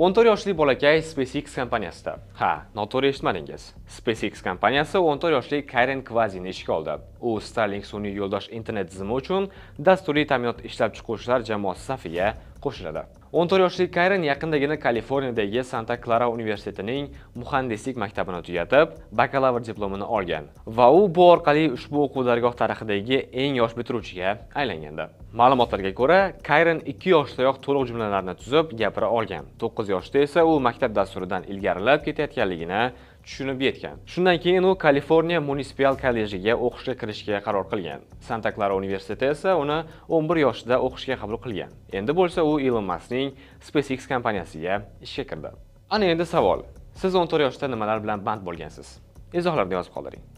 14 yoshli bolakay SpaceX kompaniyasida. Ha, noto'g'ri eshitmadingiz. SpaceX kompaniyasi 14 yoshli Karen Kvazini ishga oldi. U Starlink sun'iy yo'ldosh internet tizimi uchun dasturiy ta'minot ishlab chiquvchilar jamoasi safiga qo'shiladi. 14 yoshlik Karen yaqindagina Kaliforniyadagi Santa Clara universitetining muhandislik maktabini tugatib, bakalavr diplomini olgan va u bu orqali ushbu o'quv dargoh tarixidagi eng yosh bitiruvchiga aylangandi. Ma'lumotlarga ko'ra, Karen 2 yoshdayoq to'liq jumlalarni tuzib gapira olgan. 9 yoshda esa u maktab dasturidan ilgarilab ketayotganligini tushunib yetgan. Shundan keyin u Kaliforniya Municipal kollejiga o'qishga kirishga qaror qilgan. Santa Clara universiteti esa uni 11 yoshida o'qishga qabul qilgan. Endi bo'lsa u Elon Muskning SpaceX kompaniyasiga ishga kirdi. Ana endi savol. Siz 14 yoshda nimalar bilan band bo'lgansiz? Izohlarda yozib qoldiring.